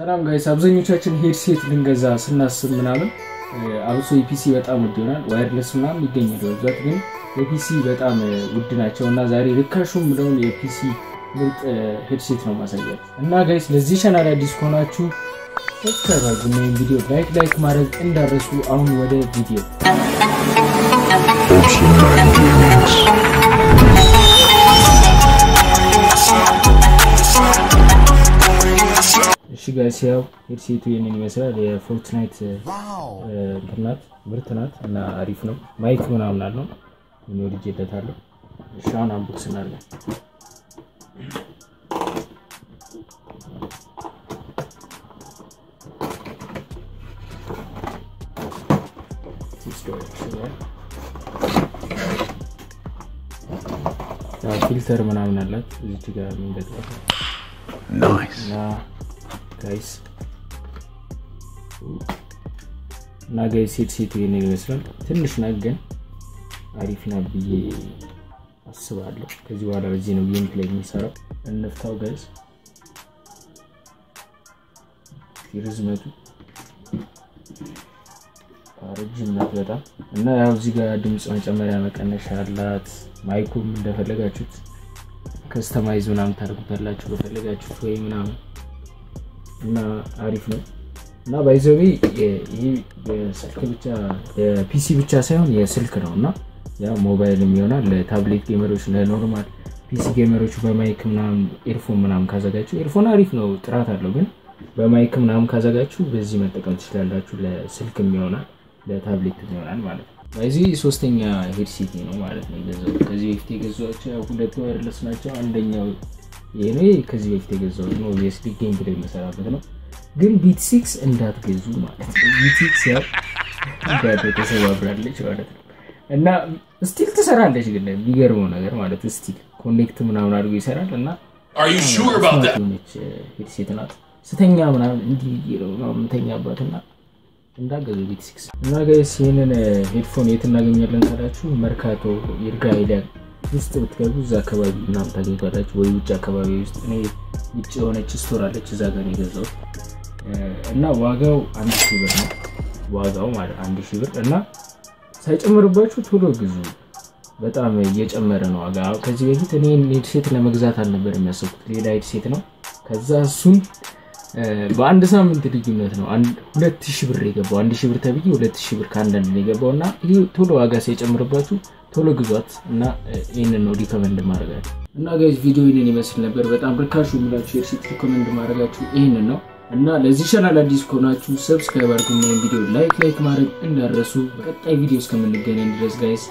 ሰላም guys፣ አብዛኞቻችን headset ልንገዛ ስናስብ ምናምን አብሶ የ PC በጣም ውድ ይሆናል። wireless ምናምን ይገኛል በብዛት ግን የ PC በጣም ውድ ናቸው እና ዛሬ ርካሹ ምለውን የ PC ምርጥ headset ነው ማሳያችሁ እና guys ለዚህ ቻናል አዲስ ከሆናችሁ subscribe አድርጉ። ቪዲዮ like like ማድረግ እንዳትረሱ። አሁን ወደ ቪዲዮ እሺ guys ያው headset ኡ ይህንን ይመስላል። የ Fortnite እንትን ናት ምርት ናት እና አሪፍ ነው። mic ምናምን አለው እኔ ወድጄለታለሁ። እሺ አሁን unbox እናለን። filter ምናምን አላት እዚች ጋር እና guys እና guys headset ኡ ይሄንን ይመስላል። ትንሽ ናት ግን አሪፍ ናት ብዬ አስባለሁ። ከዚህ በኋላ በዚህ ነው gameplay የሚሰራው። እንፍታው guys ርዝመቱ ረጅም ናት በጣም እና ያው እዚህ ጋር ድምፅ መጨመሪያ መቀነሻ አላት። mic ኡም እንደፈለጋችሁት customize ምናምን ታደርጉታላችሁ በፈለጋችሁት ወይ ምናምን እና አሪፍ ነው እና by the way ይህ የስልክ ብቻ የ PC ብቻ ሳይሆን የስልክ ነው እና ያ ለሞባይልም ይሆናል ለ tablet gamer ኦች፣ ለ normal PC gamer ኦች በ mic ምናምን earphone ምናምን ካዘጋችሁ earphone አሪፍ ነው ጥራት አለው ግን በ mic ምናምን ካዘጋችሁ በዚህ መጠቀም ትችላላችሁ። ለስልክም ይሆናል ለታብሌት ይሆናል ማለት ነው። በዚህ ሶስተኛ headset ነው ማለት ነው ከዚህ በፊት የገዛኋቸው ሁለቱ wireless ናቸው። አንደኛው ይሄ ከዚህ በፊት የገዛሁት ነው obviously gameplay የምሰራበት ነው። ግን Beat six እንዳትገዙ ማለት ነው። Beat six ያው ተሰባብራለች ማለት ነው እና still ትሰራለች። ግን የሚገርመው ነገር ማለት still connect ምናምን አድርጎ ይሰራል እና ሆነች headset ናት። ስተኛ ምናምን እንዲህ ነው የምተኛባት እና እንዳትገዙ Beat six እና guys ይህንን headphone የት እናገኛለን ካላችሁ መርካቶ ይርጋ ሄዳል ውስጥ ብትገቡ እዛ አካባቢ ምናምን ታገኝቷላችሁ፣ ወይ ውጭ አካባቢ ውስጥ እኔ ውጭ የሆነች store አለች እዛ ጋር የገዛሁት እና ዋጋው አንድ ሺህ ብር ነው። ዋጋው ማለት አንድ ሺህ ብር እና ሳይጨምርባችሁ ቶሎ ግዙ። በጣም እየጨመረ ነው ዋጋ። ከዚህ በፊት እኔ headset ለመግዛት አልነበር ያሰብኩት ሌላ headset ነው። ከዛ እሱን በአንድ ሳምንት ልዩነት ነው ሁለት ሺህ ብር የገባው። አንድ ሺህ ብር ተብዬ ሁለት ሺህ ብር ከአንዳንድ የገባው እና ቶሎ ዋጋ ሳይጨምርባችሁ ቶሎ ግዟት እና ይህንን ነው recommend ማደርጋችሁ እና guys ቪዲዮ ይህንን ይመስል ነበር። በጣም ርካሹ የሚላችሁ ሄድሴት recommend የማደርጋችሁ ይህንን ነው እና ለዚህ ቻናል አዲስ ከሆናችሁ subscribe አድርጉና ቪዲዮ like like ማድረግ እንዳትረሱ። በቀጣይ ቪዲዮ እስከምንገናኝ ድረስ guys